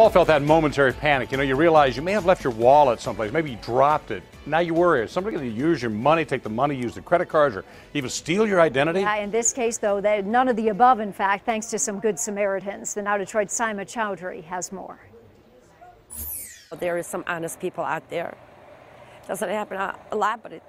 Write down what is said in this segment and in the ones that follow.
All felt that momentary panic. You know, you realize you may have left your wallet someplace. Maybe you dropped it. Now you worry. Is somebody going to use your money, take the money, use the credit cards, or even steal your identity? Yeah, in this case, though, they, none of the above, in fact, thanks to some good Samaritans. The Now Detroit Simon Chowdhury has more. There is some honest people out there. Doesn't happen a lot, but it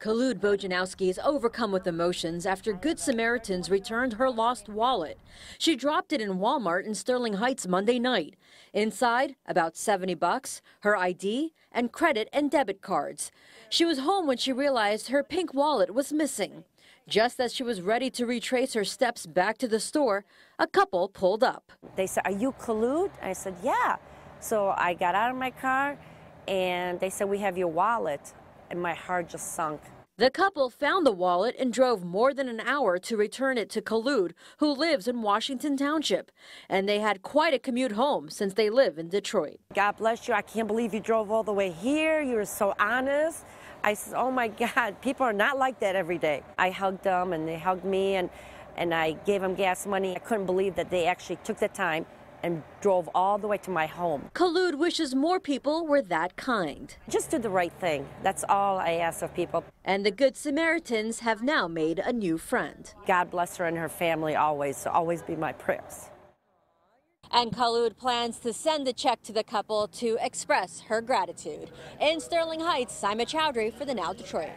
Kalud Bojanowski is overcome with emotions after Good Samaritans returned her lost wallet. She dropped it in Walmart in Sterling Heights Monday night. Inside, about 70 bucks, her ID, and credit and debit cards. She was home when she realized her pink wallet was missing. Just as she was ready to retrace her steps back to the store, a couple pulled up. They said, Are you Kalud? I said, Yeah. So I got out of my car and they said, We have your wallet and my heart just sunk. The couple found the wallet and drove more than an hour to return it to Kalud, who lives in Washington Township. And they had quite a commute home since they live in Detroit. God bless you. I can't believe you drove all the way here. You were so honest. I said, Oh my God, people are not like that every day. I hugged them and they hugged me and, and I gave them gas money. I couldn't believe that they actually took the time and drove all the way to my home. Kalud wishes more people were that kind. Just do the right thing. That's all I ask of people. And the Good Samaritans have now made a new friend. God bless her and her family always. So always be my prayers. And Kalud plans to send a check to the couple to express her gratitude. In Sterling Heights, Simon Chowdhury for the Now Detroit.